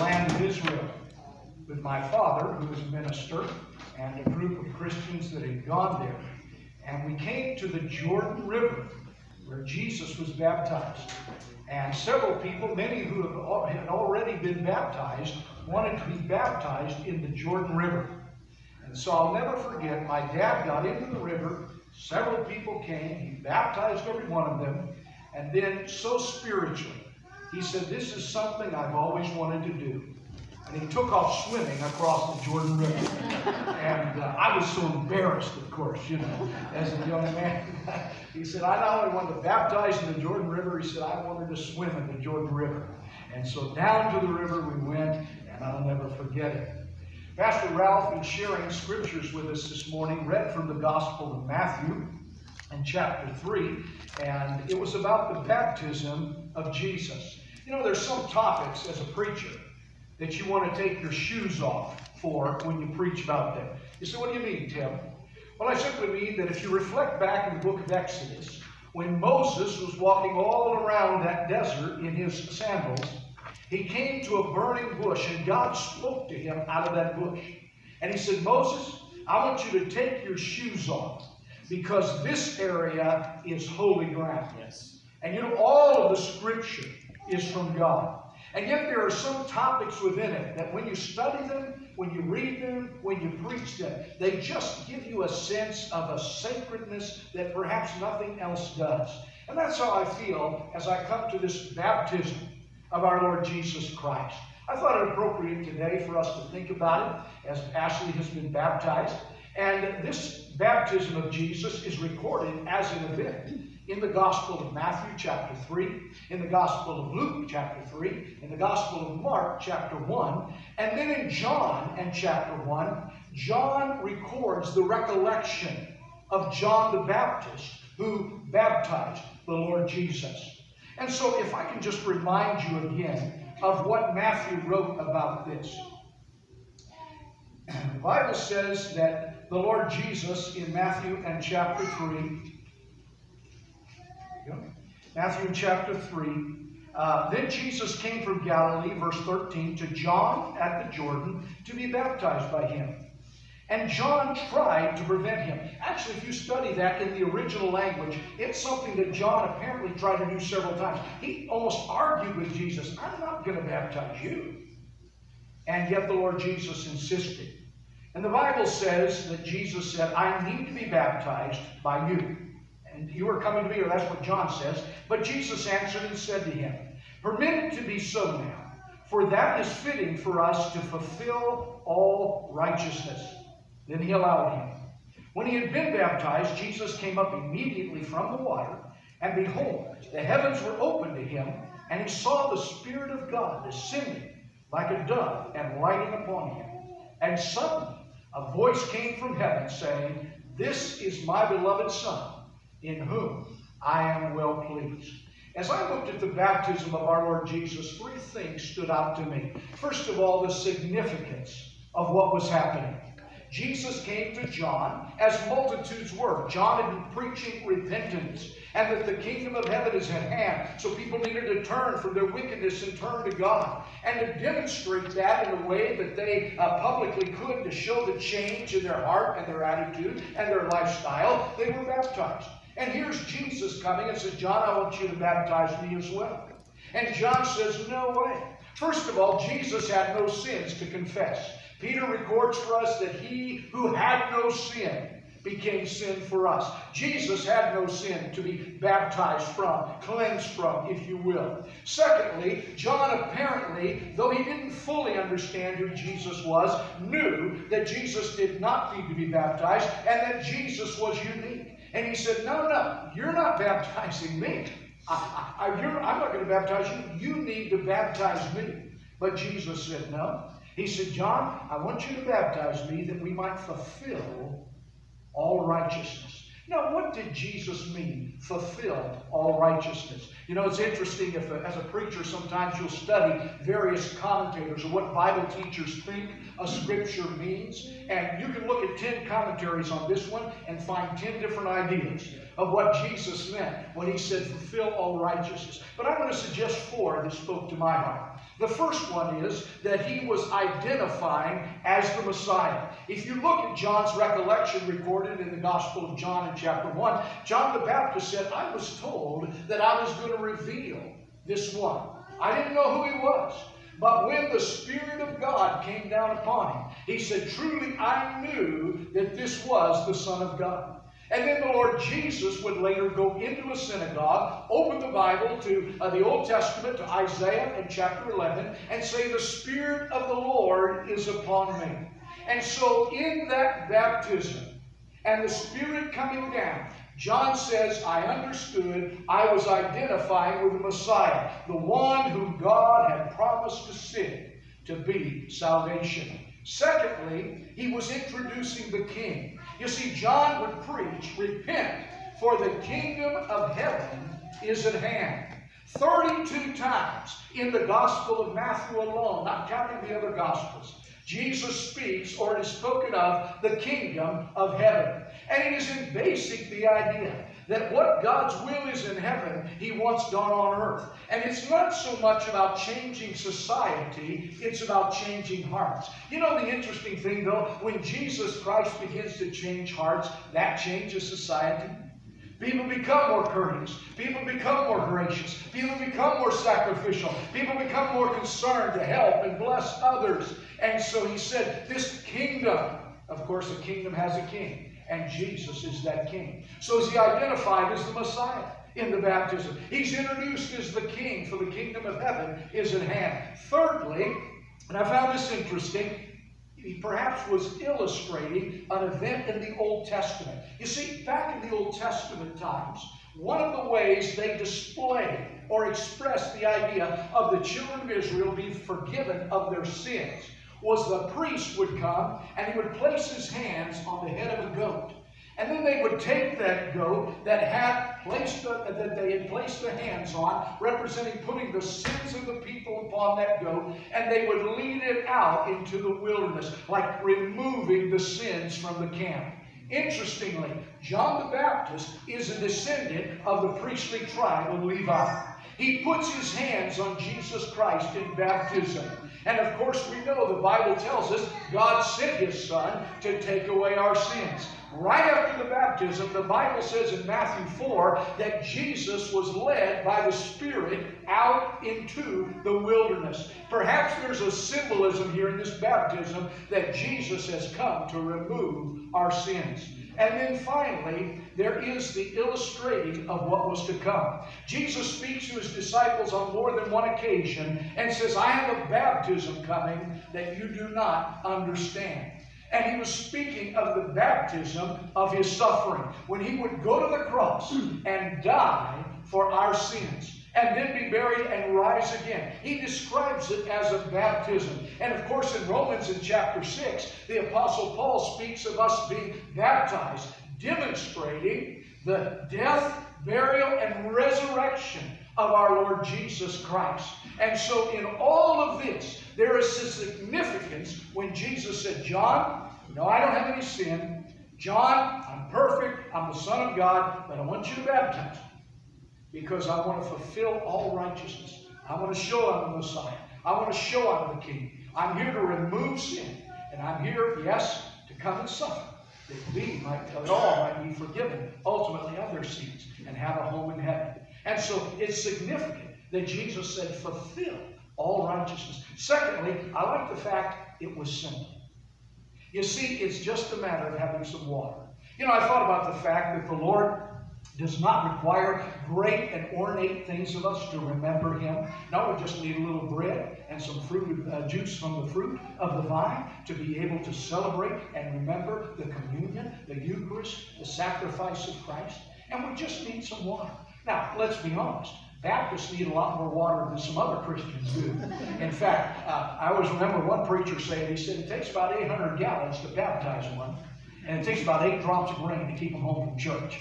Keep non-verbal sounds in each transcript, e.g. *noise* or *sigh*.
land of Israel with my father, who was a minister, and a group of Christians that had gone there. And we came to the Jordan River, where Jesus was baptized. And several people, many who had already been baptized, wanted to be baptized in the Jordan River. And so I'll never forget, my dad got into the river, several people came, he baptized every one of them, and then so spiritually, he said, This is something I've always wanted to do. And he took off swimming across the Jordan River. And uh, I was so embarrassed, of course, you know, as a young man. *laughs* he said, I not only wanted to baptize in the Jordan River, he said, I wanted to swim in the Jordan River. And so down to the river we went, and I'll never forget it. Pastor Ralph, in sharing scriptures with us this morning, read from the Gospel of Matthew in chapter 3, and it was about the baptism of Jesus. You know, there's some topics as a preacher that you want to take your shoes off for when you preach about them. You say, what do you mean, Tim? Well, I simply mean that if you reflect back in the book of Exodus, when Moses was walking all around that desert in his sandals, he came to a burning bush, and God spoke to him out of that bush. And he said, Moses, I want you to take your shoes off because this area is holy ground. Yes. And you know, all of the scripture is from God. And yet there are some topics within it that when you study them, when you read them, when you preach them, they just give you a sense of a sacredness that perhaps nothing else does. And that's how I feel as I come to this baptism of our Lord Jesus Christ. I thought it appropriate today for us to think about it as Ashley has been baptized. And this baptism of Jesus is recorded as an event in the Gospel of Matthew, chapter 3, in the Gospel of Luke, chapter 3, in the Gospel of Mark, chapter 1, and then in John and chapter 1, John records the recollection of John the Baptist who baptized the Lord Jesus. And so, if I can just remind you again of what Matthew wrote about this. *clears throat* The Bible says that the Lord Jesus in Matthew and chapter 3 Matthew chapter 3. Uh, then Jesus came from Galilee, verse 13, to John at the Jordan to be baptized by him. And John tried to prevent him. Actually, if you study that in the original language, it's something that John apparently tried to do several times. He almost argued with Jesus, I'm not going to baptize you. And yet the Lord Jesus insisted. And the Bible says that Jesus said, I need to be baptized by you and you are coming to me, or that's what John says. But Jesus answered and said to him, Permit it to be so now, for that is fitting for us to fulfill all righteousness. Then he allowed him. When he had been baptized, Jesus came up immediately from the water, and behold, the heavens were opened to him, and he saw the Spirit of God descending like a dove and lighting upon him. And suddenly a voice came from heaven saying, This is my beloved Son in whom I am well pleased. As I looked at the baptism of our Lord Jesus, three things stood out to me. First of all, the significance of what was happening. Jesus came to John as multitudes were. John had been preaching repentance and that the kingdom of heaven is at hand. So people needed to turn from their wickedness and turn to God. And to demonstrate that in a way that they uh, publicly could to show the change in their heart and their attitude and their lifestyle, they were baptized. And here's Jesus coming and says, John, I want you to baptize me as well. And John says, No way. First of all, Jesus had no sins to confess. Peter records for us that he who had no sin became sin for us. Jesus had no sin to be baptized from, cleansed from, if you will. Secondly, John apparently, though he didn't fully understand who Jesus was, knew that Jesus did not need to be baptized and that Jesus was unique. And he said, No, no, you're not baptizing me. I, I, I'm not going to baptize you. You need to baptize me. But Jesus said, No. He said, John, I want you to baptize me that we might fulfill all righteousness. Now, what did Jesus mean, fulfill all righteousness? You know, it's interesting if, a, as a preacher, sometimes you'll study various commentators or what Bible teachers think a scripture means. And you can look at 10 commentaries on this one and find 10 different ideas of what Jesus meant when he said, fulfill all righteousness. But I'm going to suggest four that spoke to my heart. The first one is that he was identifying as the Messiah. If you look at John's recollection recorded in the Gospel of John in chapter 1, John the Baptist said, I was told that I was going to reveal this one. I didn't know who he was. But when the Spirit of God came down upon him, he said, Truly I knew that this was the Son of God. And then the Lord Jesus would later go into a synagogue, open the Bible to uh, the Old Testament, to Isaiah and chapter 11, and say, The Spirit of the Lord is upon me. And so in that baptism and the Spirit coming down, John says, I understood I was identifying with the Messiah, the one whom God had promised to send to be salvation. Secondly, he was introducing the king. You see, John would preach, Repent, for the kingdom of heaven is at hand. 32 times in the Gospel of Matthew alone, not counting the other Gospels, Jesus speaks or is spoken of the kingdom of heaven. And it is in basic the idea that what God's will is in heaven, He wants done on earth. And it's not so much about changing society, it's about changing hearts. You know the interesting thing, though, when Jesus Christ begins to change hearts, that changes society. People become more courteous. People become more gracious. People become more sacrificial. People become more concerned to help and bless others. And so he said, This kingdom, of course, a kingdom has a king and Jesus is that king. So is he identified as the Messiah in the baptism. He's introduced as the king, for the kingdom of heaven is at hand. Thirdly, and I found this interesting, he perhaps was illustrating an event in the Old Testament. You see, back in the Old Testament times, one of the ways they displayed or expressed the idea of the children of Israel being forgiven of their sins was the priest would come and he would place his hands on the head of a goat. And then they would take that goat that had placed the, that they had placed their hands on, representing putting the sins of the people upon that goat, and they would lead it out into the wilderness, like removing the sins from the camp. Interestingly, John the Baptist is a descendant of the priestly tribe of Levi. He puts his hands on Jesus Christ in baptism. And of course, we know the Bible tells us God sent his Son to take away our sins. Right after the baptism, the Bible says in Matthew 4 that Jesus was led by the Spirit out into the wilderness. Perhaps there's a symbolism here in this baptism that Jesus has come to remove our sins. And then finally, there is the illustrating of what was to come. Jesus speaks to his disciples on more than one occasion and says, I have a baptism coming that you do not understand. And he was speaking of the baptism of his suffering, when he would go to the cross and die for our sins and then be buried and rise again. He describes it as a baptism. And of course, in Romans in chapter 6, the Apostle Paul speaks of us being baptized, demonstrating the death, burial, and resurrection of our Lord Jesus Christ. And so, in all of this, there is a significance when Jesus said, John, no, I don't have any sin. John, I'm perfect. I'm the Son of God, but I want you to baptize me because I want to fulfill all righteousness. I want to show I'm the Messiah. I want to show I'm the King. I'm here to remove sin. And I'm here, yes, to come and suffer. That we might, that all might be forgiven, ultimately of their sins, and have a home in heaven. And so it's significant that Jesus said, fulfill all righteousness. Secondly, I like the fact it was simple. You see, it's just a matter of having some water. You know, I thought about the fact that the Lord does not require great and ornate things of us to remember him. No, we just need a little bread and some fruit uh, juice from the fruit of the vine to be able to celebrate and remember the communion, the Eucharist, the sacrifice of Christ. And we just need some water. Now, let's be honest. Baptists need a lot more water than some other Christians do. In fact, uh, I always remember one preacher saying, he said, it takes about 800 gallons to baptize one. And it takes about eight drops of rain to keep them home from church.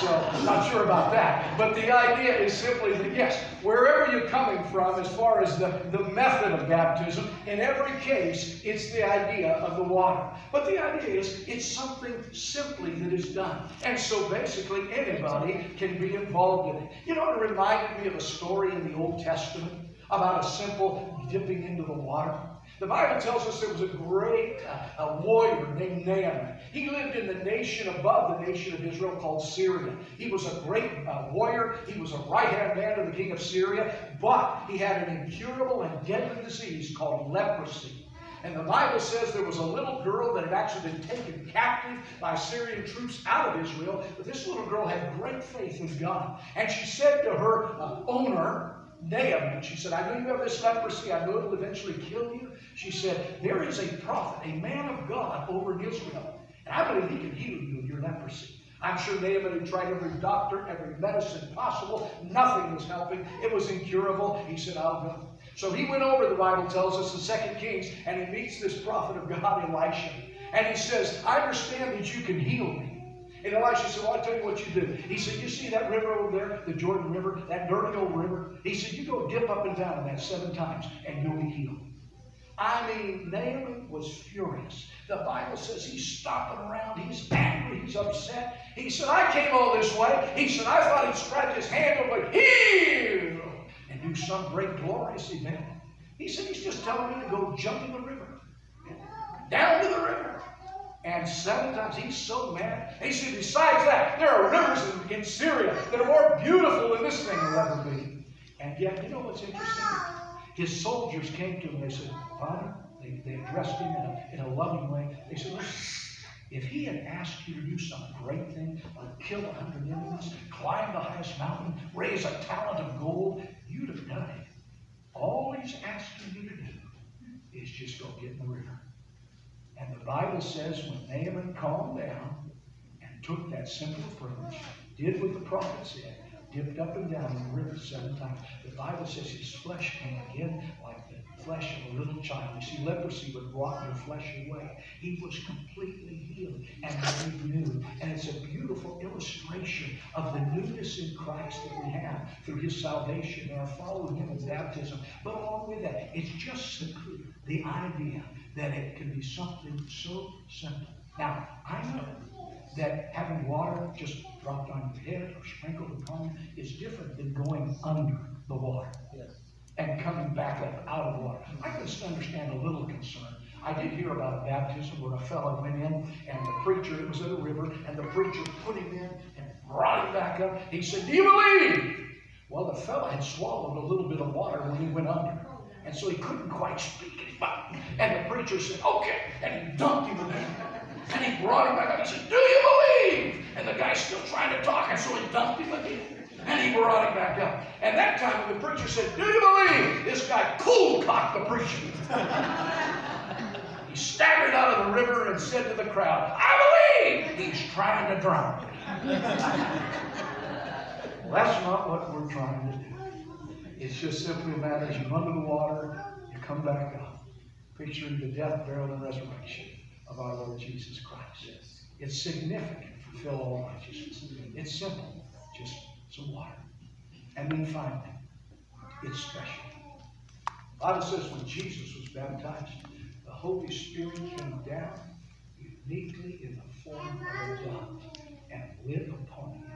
so, I'm not sure about that. But the idea is simply that, yes, wherever you're coming from, as far as the, the method of baptism, in every case, it's the idea of the water. But the idea is it's something simply that is done. And so basically, anybody can be involved in it. You know, it reminded me of a story in the Old Testament about a simple dipping into the water. The Bible tells us there was a great uh, warrior named Naaman. He lived in the nation above the nation of Israel called Syria. He was a great uh, warrior. He was a right-hand man of the king of Syria, but he had an incurable and deadly disease called leprosy. And the Bible says there was a little girl that had actually been taken captive by Syrian troops out of Israel. But this little girl had great faith in God. And she said to her uh, owner, Naaman, she said, I know you have this leprosy. I know it will eventually kill you. She said, There is a prophet, a man of God over in Israel. And I believe he can heal you of your leprosy. I'm sure Naaman had tried every doctor, every medicine possible. Nothing was helping. It was incurable. He said, I'll go. So he went over, the Bible tells us in Second Kings, and he meets this prophet of God, Elisha. And he says, I understand that you can heal me. And Elisha said, Well, I'll tell you what you do. He said, You see that river over there, the Jordan River, that dirty old river? He said, You go dip up and down in that seven times, and you'll be healed. I mean, Naaman was furious. The Bible says he's stomping around, he's angry, he's upset. He said, I came all this way. He said, I thought he'd scratch his hand over, heal, and do some great glorious event. He said, he's just telling me to go jump in the river, down to the river. And seven times he's so mad. He said, besides that, there are rivers in, in Syria that are more beautiful than this thing will ever be. And yet, you know what's interesting? His soldiers came to him they said, Father, they, they addressed him in a, in a loving way. They said, if he had asked you to do some great thing, like kill a hundred enemies, climb the highest mountain, raise a talent of gold, you'd have done it. All he's asking you to do is just go get in the river. And the Bible says when Naaman calmed down and took that simple approach, did what the prophet said, dipped up and down in the river seven times, the Bible says his flesh came again like the flesh of a little child. You see, leprosy would rot your flesh away. He was completely healed and renewed. And it's a beautiful illustration of the newness in Christ that we have through his salvation and our following him in baptism. But along with that, it's just the idea that it can be something so simple. Now, I know that having water just dropped on your head or sprinkled upon you is different than going under the water Yes. and coming back up out of water. I can understand a little concern. I did hear about a baptism where a fellow went in and the preacher, it was in a river, and the preacher put him in and brought him back up. He said, Do you believe? Well, the fellow had swallowed a little bit of water when he went under. And so he couldn't quite speak. And the preacher said, Okay. And he dumped him in. And he brought him back up. He said, Do you believe? And the guy's still trying to talk, and so he dumped him again. And he brought him back up. And that time when the preacher said, Do you believe? This guy cool cocked the preacher. *laughs* he staggered out of the river and said to the crowd, I believe he's trying to drown me. *laughs* well, that's not what we're trying to do. It's just simply a matter as you come under the water, you come back up, picturing the death, burial, and resurrection of our Lord Jesus Christ. Yes. It's significant, fulfill all righteousness. It's simple, just some water. And then finally, it's special. The Bible says when Jesus was baptized, the Holy Spirit came down uniquely in the form of a dove and lit upon him.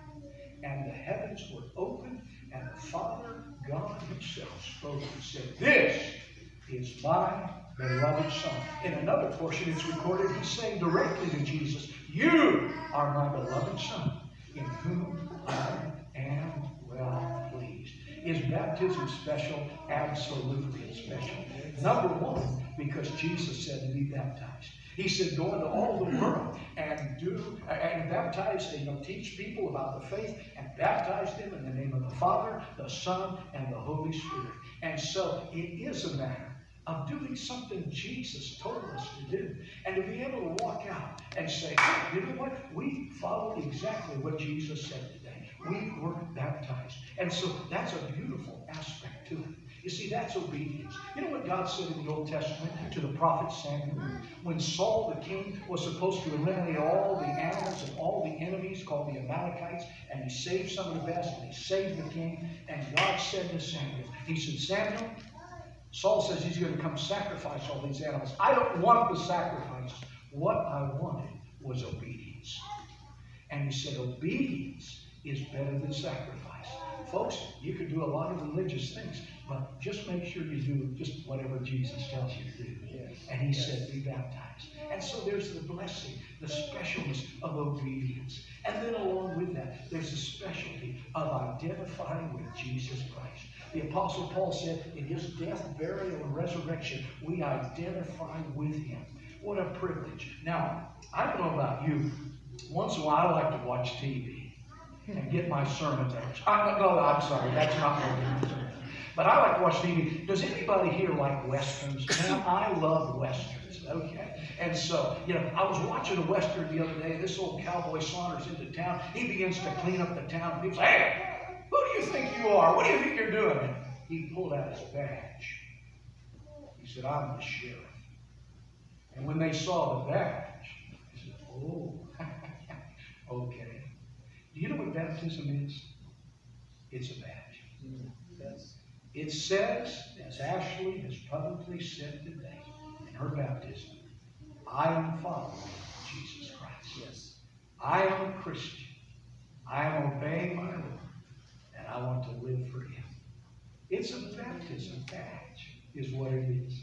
And the heavens were opened, and the Father, God Himself, spoke and said, This is my beloved Son. In another portion, it's recorded, He's saying directly to Jesus, You are my beloved Son, in whom I am well pleased. Is baptism special? Absolutely special. Number one, because Jesus said to be baptized. He said, go into all the world and do and baptize, you know, teach people about the faith and baptize them in the name of the Father, the Son, and the Holy Spirit. And so it is a matter of doing something Jesus told us to do. And to be able to walk out and say, you know what? We followed exactly what Jesus said today. We were baptized. And so that's a beautiful aspect to it. You see, that's obedience. You know what God said in the Old Testament to the prophet Samuel? When Saul the king was supposed to eliminate all the animals and all the enemies called the Amalekites, and he saved some of the best, and he saved the king, and God said to Samuel, He said, Samuel, Saul says he's going to come sacrifice all these animals. I don't want the sacrifice. What I wanted was obedience. And he said, obedience is better than sacrifice. Folks, you can do a lot of religious things, but just make sure you do just whatever Jesus tells you to do. Yes. And he said, be baptized. And so there's the blessing, the specialness of obedience. And then along with that, there's the specialty of identifying with Jesus Christ. The Apostle Paul said, in his death, burial, and resurrection, we identify with him. What a privilege. Now, I don't know about you. Once in a while, I like to watch TV and get my sermons out. I'm, no, I'm sorry, that's not doing. But I like to watch TV. Does anybody here like westerns? I love westerns. Okay. And so, you know, I was watching a western the other day. This old cowboy saunters into town. He begins to clean up the town. People say, hey, who do you think you are? What do you think you're doing? And he pulled out his badge. He said, I'm the sheriff. And when they saw the badge, they said, oh, *laughs* okay. Do you know what baptism is? It's a badge. Mm, yes. It says, as Ashley has publicly said today in her baptism, I am following Jesus Christ. Yes. I am a Christian. I am obeying my Lord, and I want to live for Him. It's a baptism badge, is what it is.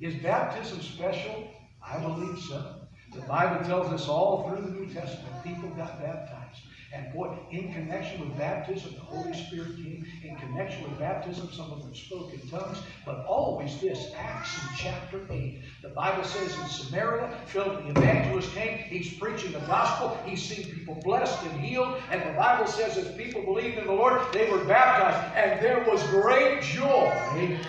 Is baptism special? I believe so. The Bible tells us all through the New Testament, people got baptized. And boy, in connection with baptism, the Holy Spirit came. In connection with baptism, some of them spoke in tongues. But always this, Acts in chapter 8. The Bible says in Samaria, Philip the evangelist came. He's preaching the gospel. He's seeing people blessed and healed. And the Bible says as people believed in the Lord, they were baptized. And there was great joy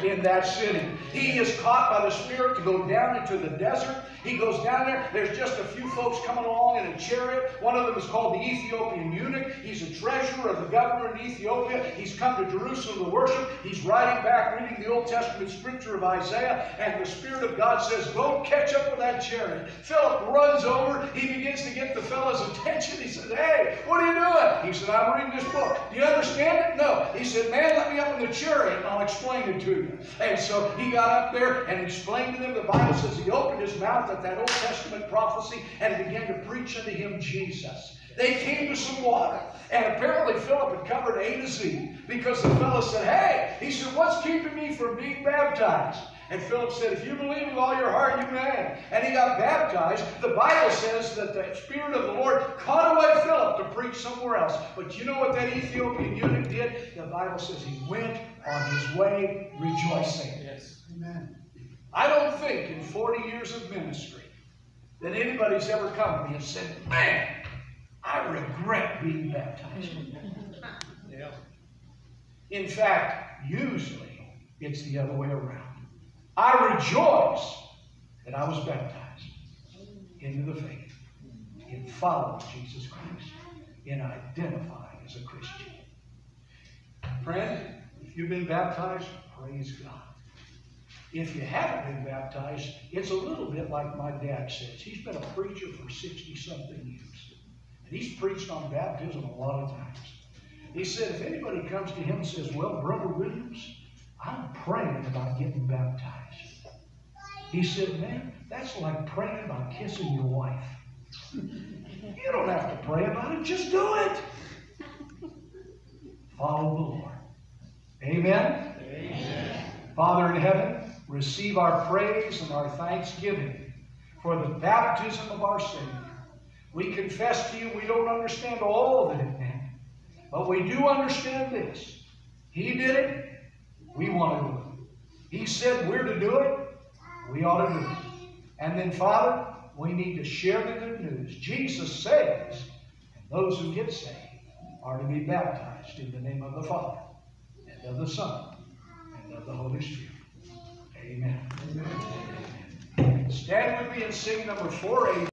in that city. He is caught by the Spirit to go down into the desert. He goes down there. There's just a few folks coming along in a chariot. One of them is called the Ethiopian eunuch. He's a treasurer of the governor in Ethiopia. He's come to Jerusalem to worship. He's writing back, reading the Old Testament scripture of Isaiah, and the Spirit of God says, Go catch up with that chariot. Philip runs over. He begins to get the fellow's attention. He says, Hey, what are you doing? He said, I'm reading this book. Do you understand it? No. He said, Man, let me up in the chariot and I'll explain it to you. And so he got up there and explained to them. The Bible says he opened his mouth at that Old Testament prophecy and began to preach unto him Jesus. They came to some water. And apparently Philip had covered A to Z because the fellow said, Hey, he said, What's keeping me from being baptized? And Philip said, If you believe with all your heart, you may. And he got baptized. The Bible says that the Spirit of the Lord caught away Philip to preach somewhere else. But you know what that Ethiopian eunuch did? The Bible says he went on his way rejoicing. Yes. Amen. I don't think in 40 years of ministry that anybody's ever come to me and said, Man, I regret being baptized. Mm-hmm. Yeah. In fact, usually it's the other way around. I rejoice that I was baptized into the faith, in following Jesus Christ, in identifying as a Christian. Friend, if you've been baptized, praise God. If you haven't been baptized, it's a little bit like my dad says. He's been a preacher for 60 something years. He's preached on baptism a lot of times. He said, if anybody comes to him and says, Well, Brother Williams, I'm praying about getting baptized. He said, Man, that's like praying about kissing your wife. You don't have to pray about it, just do it. Follow the Lord. Amen. Amen. Father in heaven, receive our praise and our thanksgiving for the baptism of our Savior. We confess to you we don't understand all that it meant, but we do understand this. He did it, we want to do it. He said we're to do it, we ought to do it. And then, Father, we need to share the good news. Jesus says, and those who get saved are to be baptized in the name of the Father, and of the Son, and of the Holy Spirit. Amen. Amen. Stand with me and sing number 480.